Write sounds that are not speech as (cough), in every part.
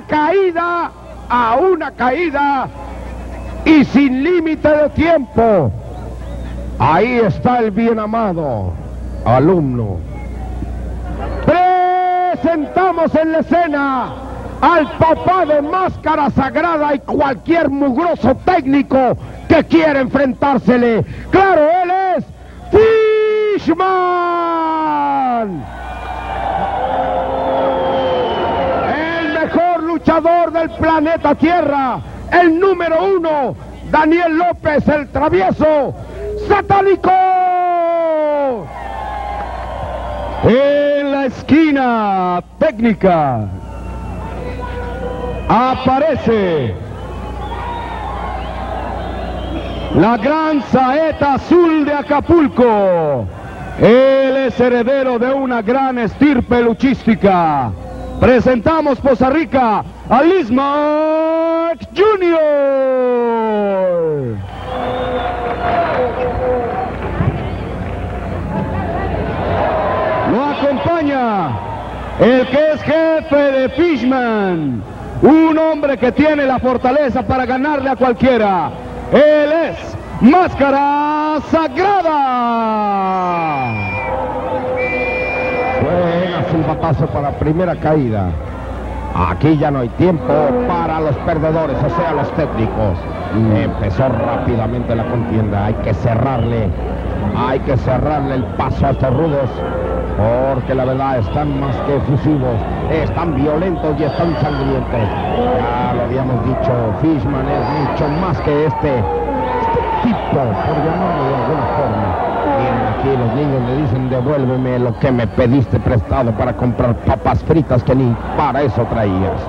caída, a una caída y sin límite de tiempo. Ahí está el bien amado alumno. Presentamos en la escena al papá de máscara sagrada y cualquier mugroso técnico que quiera enfrentársele. Claro, él es Fishman. El mejor luchador del planeta Tierra. El número uno, Daniel López, el travieso satánico. En la esquina técnica aparece la gran saeta azul de Acapulco. Él es heredero de una gran estirpe luchística. Presentamos Poza Rica a Lismark Jr. Lo acompaña el que es jefe de Fishman, un hombre que tiene la fortaleza para ganarle a cualquiera. Él es Máscara Sagrada. Buena silbatazo para primera caída. Aquí ya no hay tiempo para los perdedores, o sea, los técnicos. Empezó rápidamente la contienda. Hay que cerrarle, hay que cerrarle el paso a estos rudos. Porque la verdad están más que efusivos, están violentos y están sangrientos. Ya lo habíamos dicho, Fishman es mucho más que este, este tipo, por llamarlo de alguna forma. Aquí los niños le dicen, devuélveme lo que me pediste prestado para comprar papas fritas que ni para eso traías.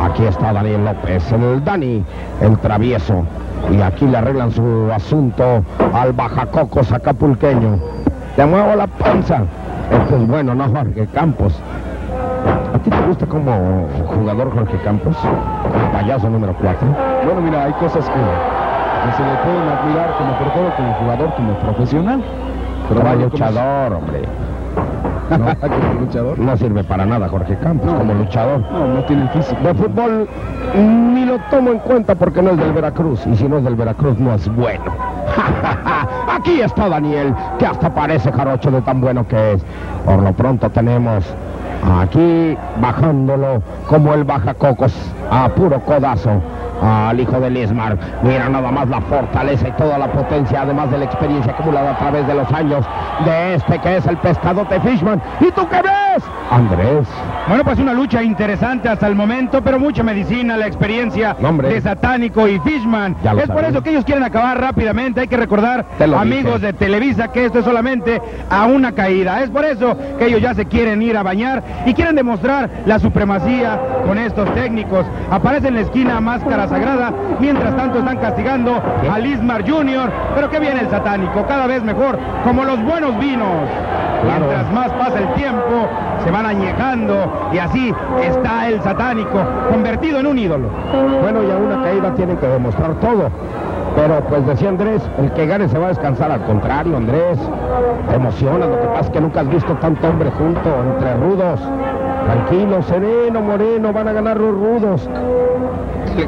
Aquí está Daniel López, el Dani, el travieso. Y aquí le arreglan su asunto al bajacocos acapulqueño. Te muevo la panza. Esto es bueno, ¿no, Jorge Campos? ¿A ti te gusta como jugador Jorge Campos? El payaso número 4. Bueno, mira, hay cosas que, que se le pueden admirar como por todo, como jugador, como profesional. Pero vaya, luchador, hombre. (laughs) como luchador. No sirve para nada Jorge Campos No. como luchador. No, no tiene el físico. De fútbol ni lo tomo en cuenta porque no es del Veracruz. Y si no es del Veracruz no es bueno. (laughs) Aquí está Daniel, que hasta parece jarocho de tan bueno que es. Por lo pronto tenemos aquí bajándolo como el bajacocos a puro codazo. Al hijo de Lismar. Mira nada más la fortaleza y toda la potencia, además de la experiencia acumulada a través de los años de este que es el pescadote Fishman. ¿Y tú qué ves? Andrés. Bueno, pues una lucha interesante hasta el momento, pero mucha medicina, la experiencia No, hombre. de Satánico y Fishman. Ya es por eso que ellos quieren acabar rápidamente. Hay que recordar, amigos dije. de Televisa, que esto es solamente a una caída. Es por eso que ellos ya se quieren ir a bañar y quieren demostrar la supremacía con estos técnicos. Aparece en la esquina Máscara Sagrada, mientras tanto están castigando a Lismar Jr., pero que viene el Satánico, cada vez mejor, como los buenos vinos. Claro. Mientras más pasa el tiempo, se van añejando y así está el satánico, convertido en un ídolo. Bueno, y a una caída tienen que demostrar todo. Pero pues decía Andrés, el que gane se va a descansar. Al contrario, Andrés, te emocionas. Lo que pasa es que nunca has visto tanto hombre junto, entre rudos. Tranquilo, sereno, moreno, van a ganar los rudos.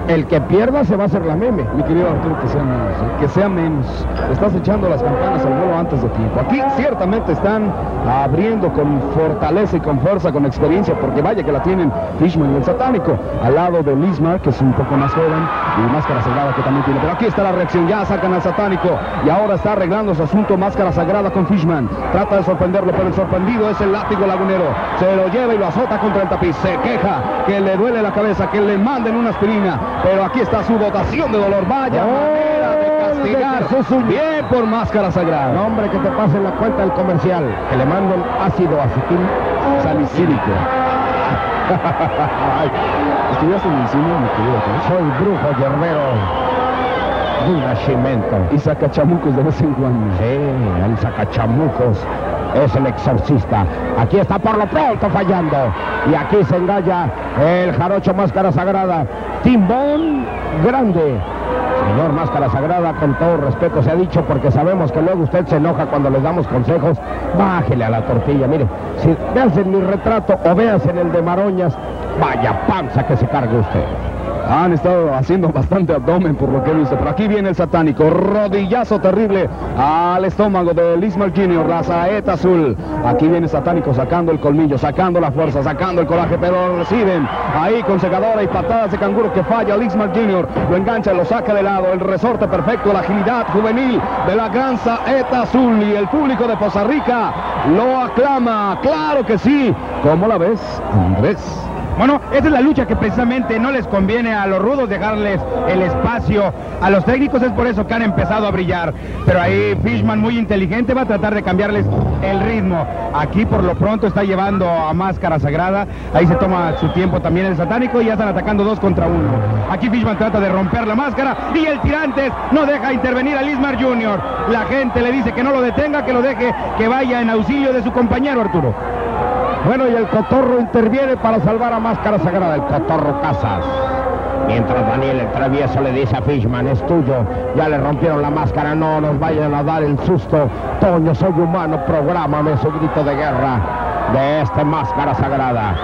El, que pierda se va a hacer la meme. Mi querido Arturo, que sea menos, ¿eh? que sea menos. Estás echando las campanas al vuelo antes de tiempo. Aquí ciertamente están abriendo con fortaleza y con fuerza, con experiencia, porque vaya que la tienen Fishman y el satánico, al lado de Lismar, que es un poco más joven, y Máscara Sagrada, que también tiene. Pero aquí está la reacción, ya sacan al satánico, y ahora está arreglando su asunto Máscara Sagrada con Fishman. Trata de sorprenderlo, pero el sorprendido es el látigo lagunero. Se lo lleva y lo azota contra el tapiz. Se queja que le duele la cabeza, que le manden una aspirina. Pero aquí está su dotación de dolor. Vaya manera de castigar. Bien por Máscara Sagrada. No, hombre, que te pasen la cuenta del comercial. Que le manden ácido acetil salicílico. (laughs) (laughs) Estudiaste medicina, mi querido? Soy brujo yerbero de nacimiento. Y saca chamucos de vez en cuando. Sí, el sacachamucos es el exorcista. Aquí está por lo pronto fallando. Y aquí se engaña el jarocho Máscara Sagrada. Timbón Grande. Señor Máscara Sagrada, con todo respeto se ha dicho porque sabemos que luego usted se enoja cuando les damos consejos. Bájele a la tortilla, mire. Si veas en mi retrato o veas en el de Maroñas, Vaya panza que se cargue usted. Han estado haciendo bastante abdomen por lo que he visto. Pero aquí viene el satánico. Rodillazo terrible al estómago de Lismar Jr., la saeta azul. Aquí viene el satánico sacando el colmillo, sacando la fuerza, sacando el coraje, pero reciben ahí con secadora y patadas de canguro que falla Lismar Jr. Lo engancha, lo saca de lado. El resorte perfecto, la agilidad juvenil de la gran saeta azul. Y el público de Poza Rica lo aclama. Claro que sí. ¿Cómo la ves, Andrés? Bueno, esa es la lucha que precisamente no les conviene a los rudos dejarles el espacio a los técnicos, es por eso que han empezado a brillar. Pero ahí Fishman, muy inteligente, va a tratar de cambiarles el ritmo. Aquí por lo pronto está llevando a Máscara Sagrada, ahí se toma su tiempo también el satánico y ya están atacando dos contra uno. Aquí Fishman trata de romper la máscara y el Tirantes no deja intervenir a Lismar Jr. La gente le dice que no lo detenga, que lo deje, que vaya en auxilio de su compañero Arturo. Bueno, y el Cotorro interviene para salvar a Máscara Sagrada, el Cotorro Casas. Mientras Daniel el travieso le dice a Fishman, es tuyo, ya le rompieron la máscara, no nos vayan a dar el susto. Toño, soy humano, prográmame su grito de guerra de este Máscara Sagrada.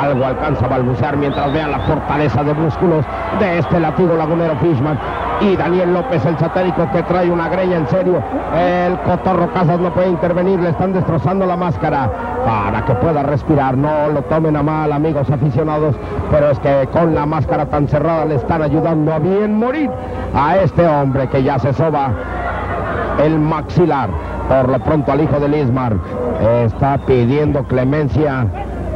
Algo alcanza a balbucear mientras vean la fortaleza de músculos de este latigo lagunero Fishman y Daniel López, el satánico que trae una greña en serio. El Cotorro Casas no puede intervenir, le están destrozando la máscara para que pueda respirar. No lo tomen a mal, amigos aficionados, pero es que con la máscara tan cerrada le están ayudando a bien morir a este hombre que ya se soba el maxilar. Por lo pronto al hijo de Lismar está pidiendo clemencia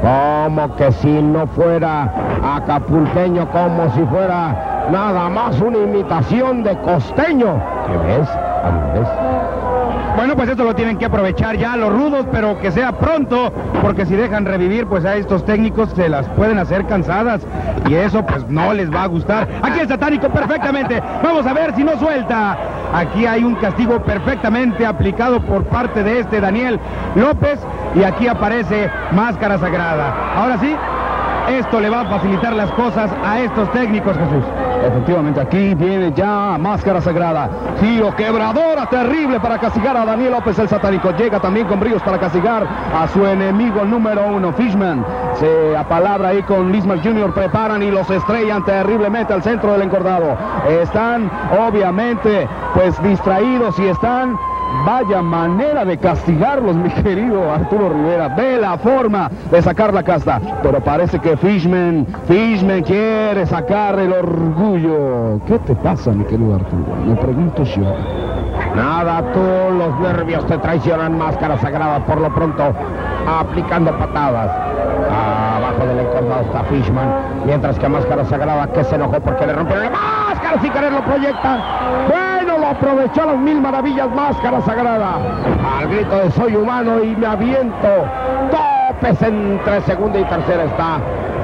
como que si no fuera acapulqueño, como si fuera nada más una imitación de costeño. ¿Qué ves? Bueno, pues esto lo tienen que aprovechar ya los rudos, pero que sea pronto, porque si dejan revivir, pues a estos técnicos se las pueden hacer cansadas y eso pues no les va a gustar. Aquí el satánico perfectamente. Vamos a ver si no suelta. Aquí hay un castigo perfectamente aplicado por parte de este Daniel López y aquí aparece Máscara Sagrada. Ahora sí, esto le va a facilitar las cosas a estos técnicos, Jesús. Efectivamente, aquí viene ya Máscara Sagrada. Giro quebradora terrible para castigar a Daniel López el satánico. Llega también con brillos para castigar a su enemigo número uno, Fishman. Se apalabra ahí con Lismar Jr. Preparan y los estrellan terriblemente al centro del encordado. Están obviamente pues distraídos y están Vaya manera de castigarlos, mi querido Arturo Rivera. Ve la forma de sacar la casta. Pero parece que Fishman, Fishman quiere sacar el orgullo. ¿Qué te pasa, mi querido Arturo? Me pregunto yo. Nada, tú, los nervios te traicionan, máscara sagrada, por lo pronto, aplicando patadas. Abajo del encordado está Fishman, mientras que Máscara Sagrada que se enojó porque le rompieron la máscara sin querer lo proyecta. Aprovechó las mil maravillas Máscara Sagrada. Al grito de soy humano y me aviento. Topes entre segunda y tercera está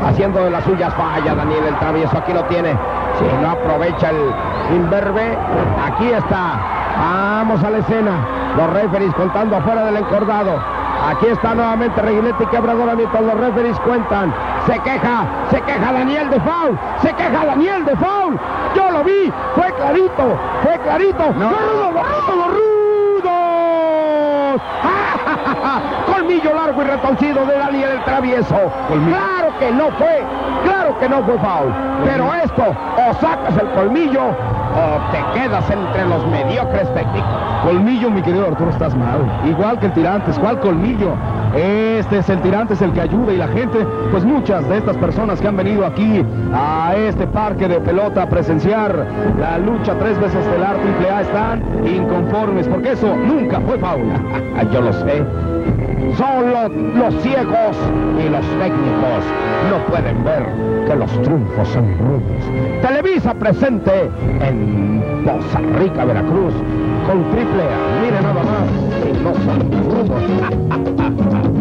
haciendo de las suyas falla Daniel el travieso. Aquí lo tiene. Si no aprovecha el imberbe, aquí está. Vamos a la escena. Los referees contando afuera del encordado. Aquí está nuevamente Reguiletti Quebradora mientras los referees cuentan. Se queja, se queja Daniel de foul, se queja Daniel de foul. Yo lo vi, fue clarito, fue clarito. No. ¡Los rudos! (laughs) Colmillo largo y retorcido de Daniel el travieso. Colmillo. Claro que no fue, claro que no fue foul. Pero esto, o sacas el colmillo o te quedas entre los mediocres técnicos. Colmillo, mi querido Arturo, estás mal. Igual que el Tirantes, ¿cuál colmillo? Este es el Tirantes el que ayuda y la gente, pues muchas de estas personas que han venido aquí a este parque de pelota a presenciar la lucha tres veces estelar triple A están inconformes porque eso nunca fue faula. (laughs) Yo lo sé. Solo los ciegos y los técnicos no pueden ver que los triunfos son rudos. Televisa presente en Poza Rica, Veracruz, con triple A. Mire nada más, Ha ha ha ha!